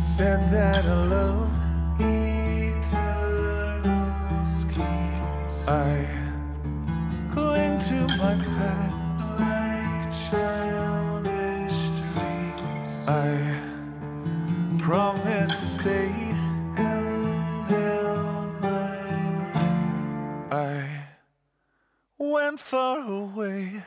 said that I loved eternal schemes. I cling to my past like childish dreams. I promise to stay. I went far away.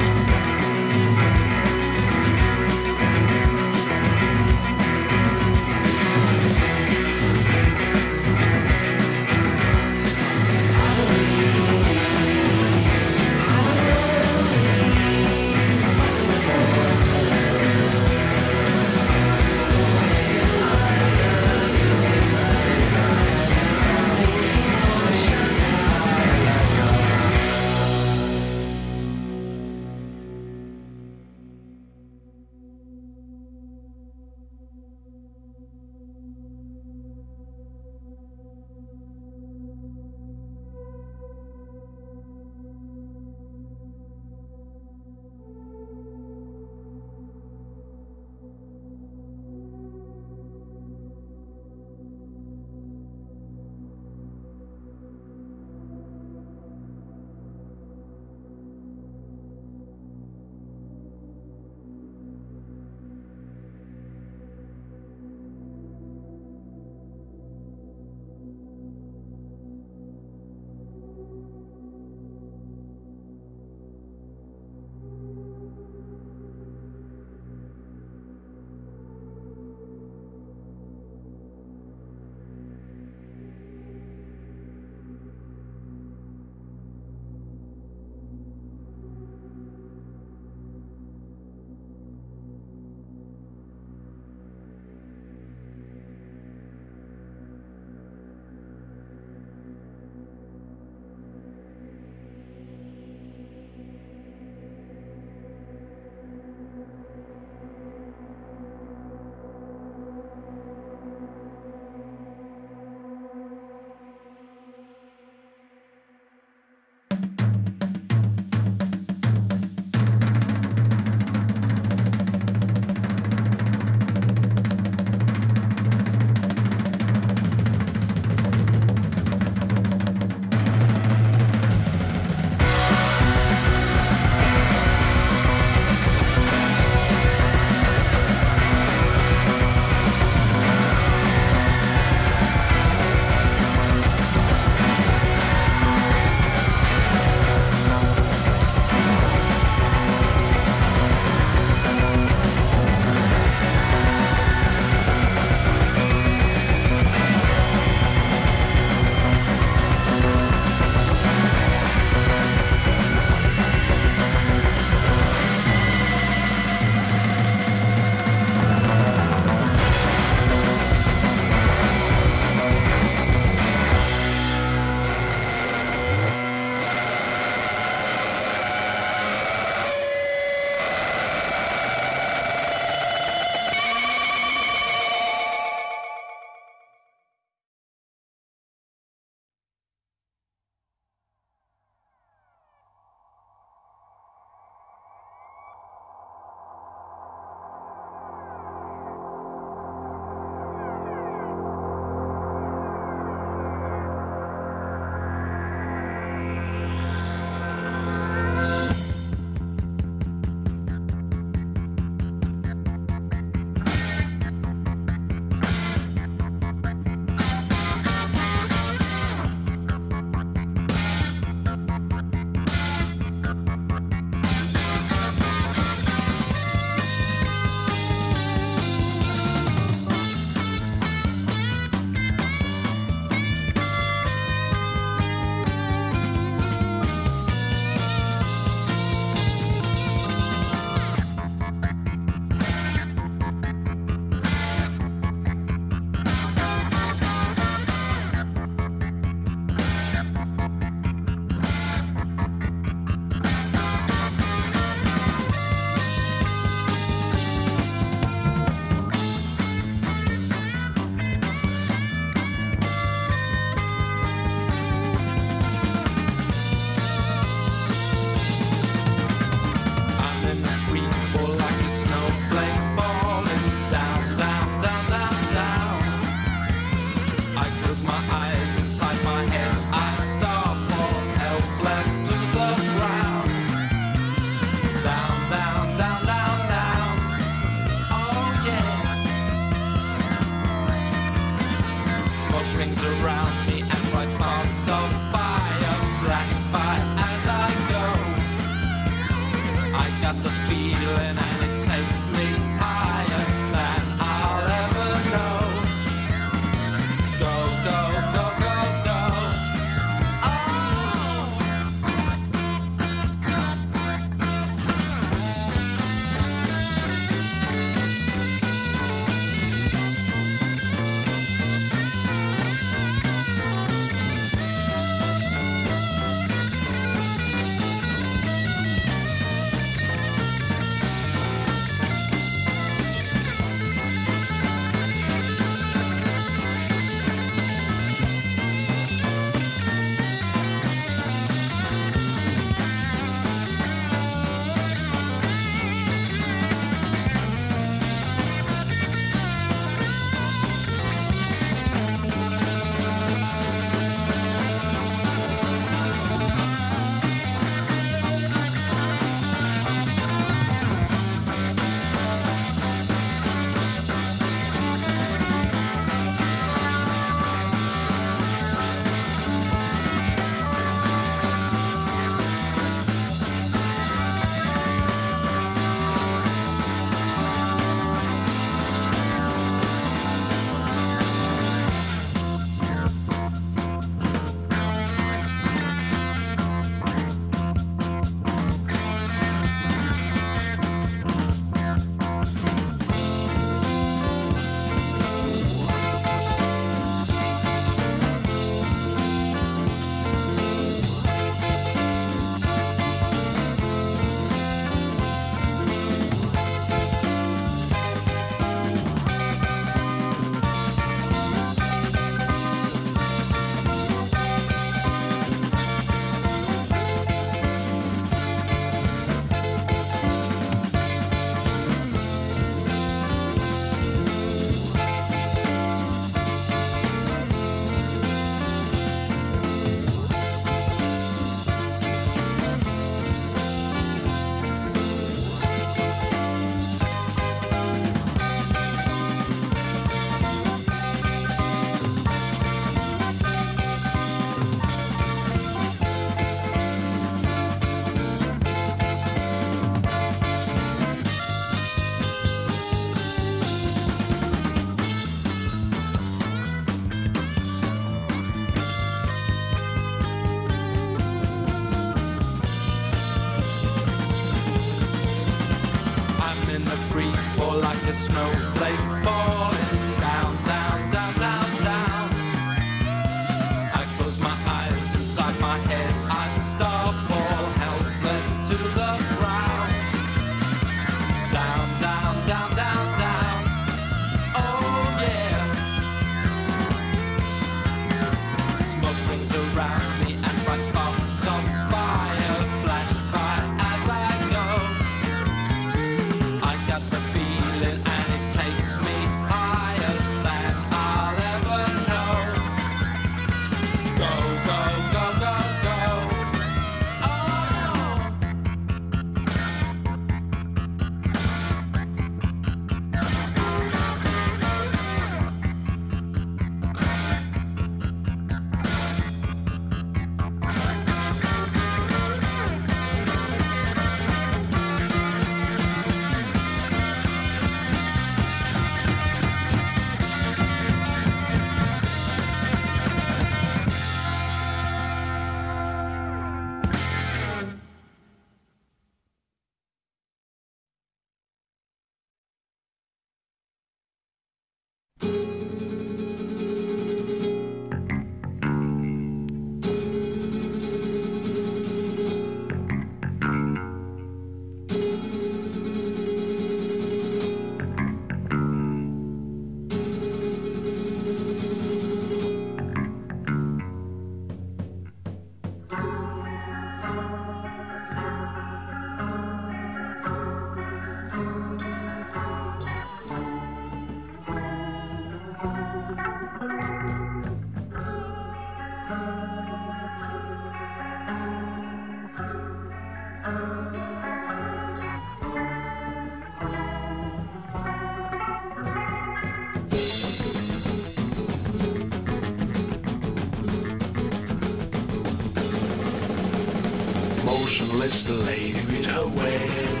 Motionless, the lady with her wail,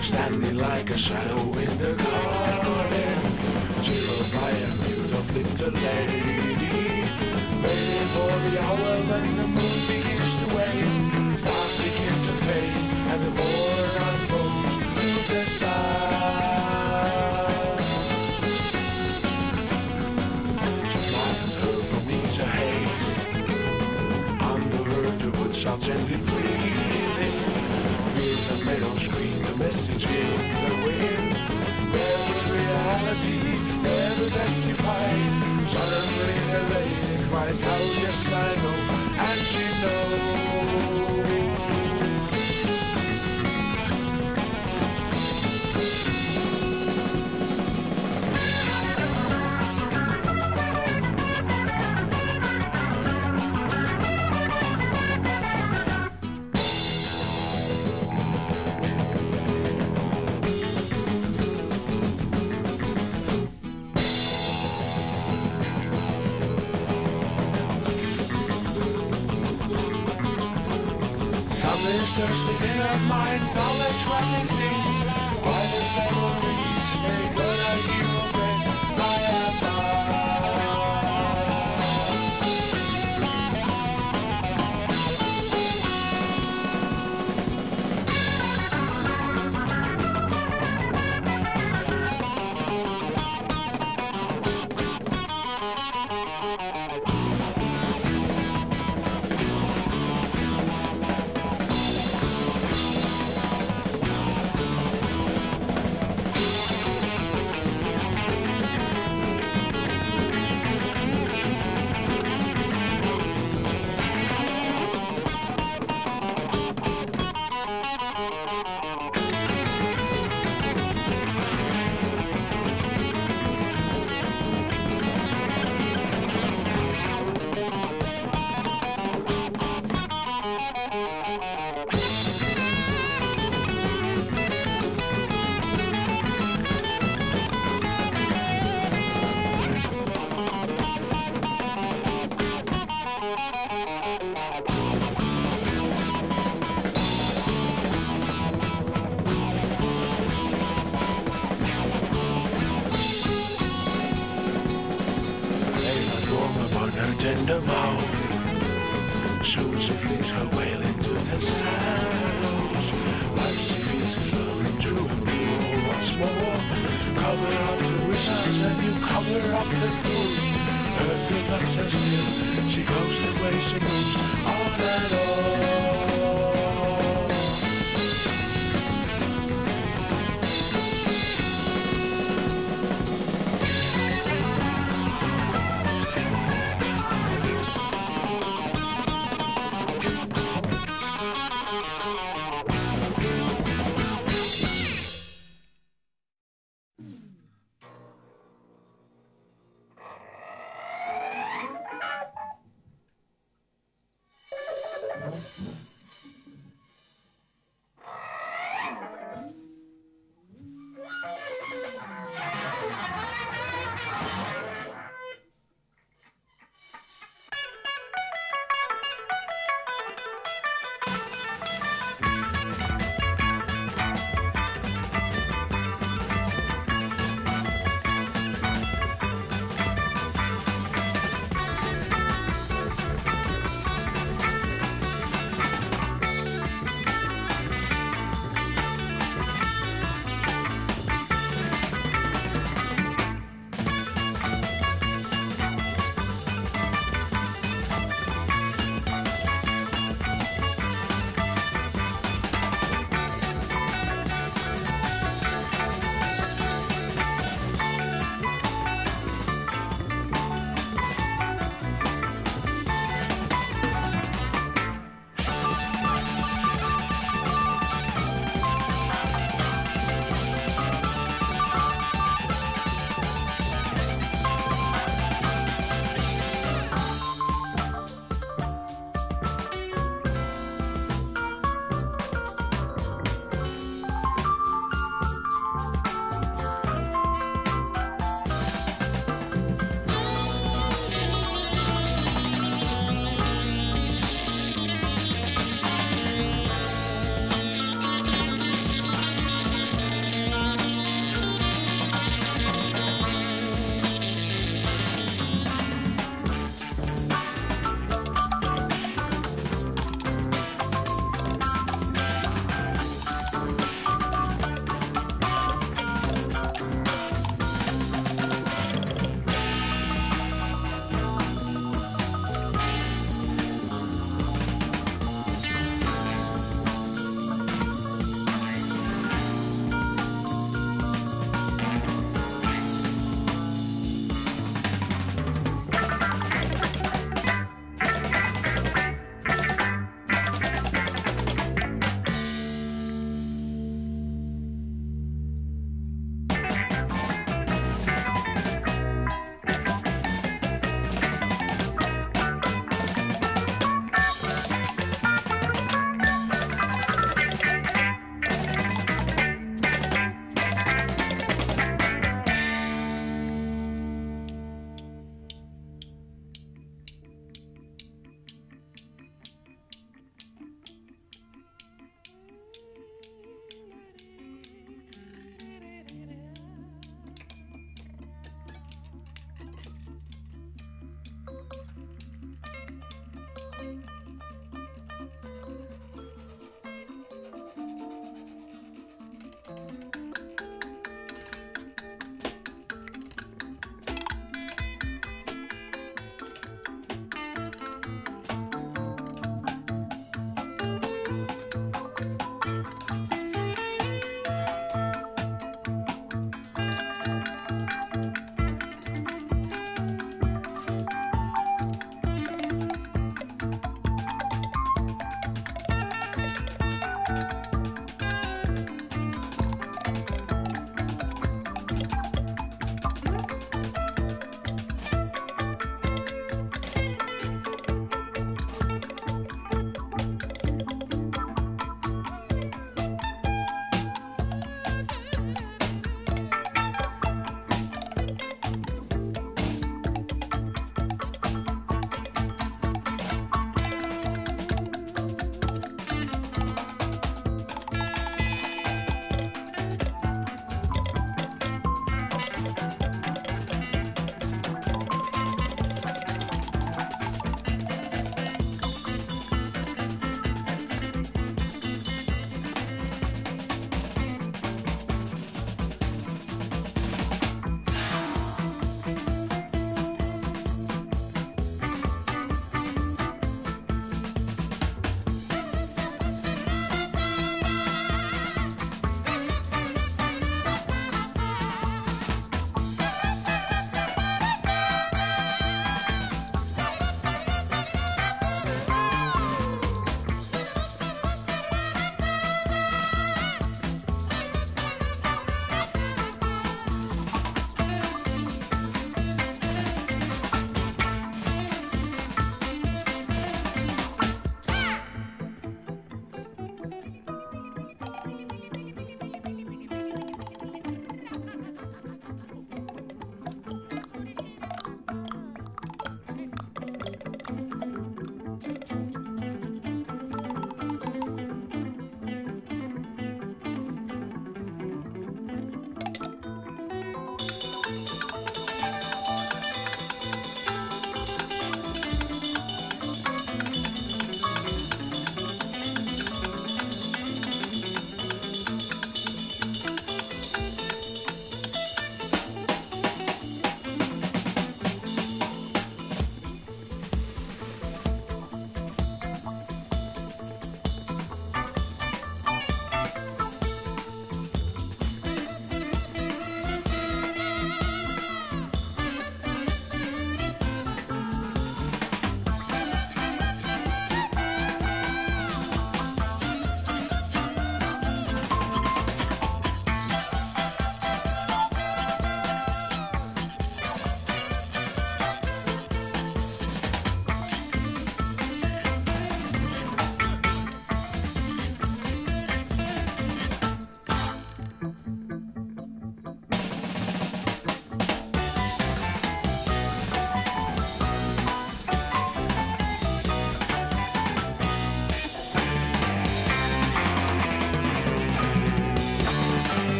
standing like a shadow in the garden. Mute of little lady, waiting for the hour when the moon begins to wane. Stars begin to fade, and the morn unfolds to the sun. To blind her from each haze. Under her the woods shall gently Meadows scream the message in the wind. Every reality is there to testify Suddenly the lady cries out, yes I know And she knows tender mouth. Soon she flings her wail into the shadows. While she feels it flowing through her once more. cover up the results and you cover up the truth. Earth will not stand still. She goes the way she moves on and on.